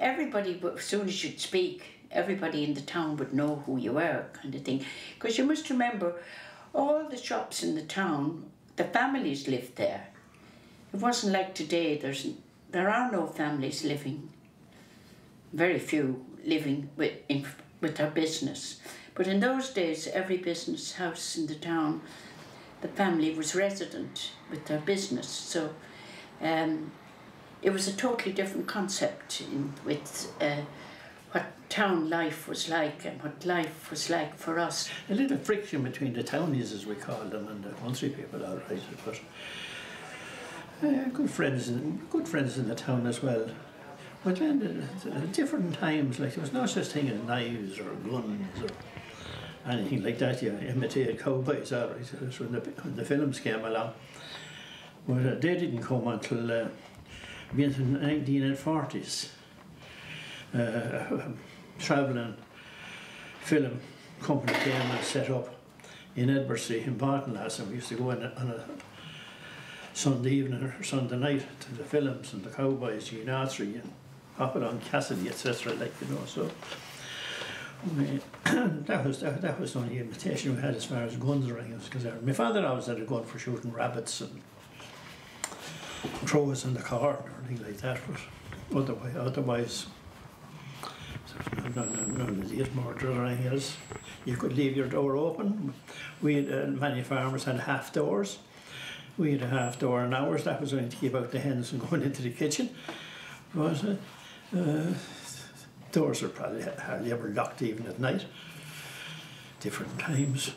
everybody, as soon as you'd speak, everybody in the town would know who you were, kind of thing. Because you must remember, all the shops in the town, the families lived there. It wasn't like today. There's there are no families living. Very few living with in, with their business. But in those days, every business house in the town, the family was resident with their business. So um, it was a totally different concept in, with uh, what town life was like and what life was like for us. A little friction between the townies, as we call them, and the country people, all right, but uh, good friends, and good friends in the town as well. But then uh, different times, like there was no such thing as knives or guns or anything like that. You imitated cowboys, all right. Was when the, when the films came along. But uh, they didn't come until uh, the 1940s. Uh, travelling film company came and set up in Edbury in Baltinglass and we used to go in on a Sunday evening or Sunday night to the films and the cowboys, Gene Autry and Hopalong Cassidy, etc. like you know. So we, that was that, that was the only invitation we had as far as guns was concerned. My father always had a gun for shooting rabbits and crows in the car or anything like that, but otherwise, otherwise none, none, of these murders or anything else. You could leave your door open. We had, uh, many farmers had half doors. We had a half door in ours. That was only to keep out the hens and going into the kitchen. But, uh, uh, doors are probably hardly ever locked even at night. Different times.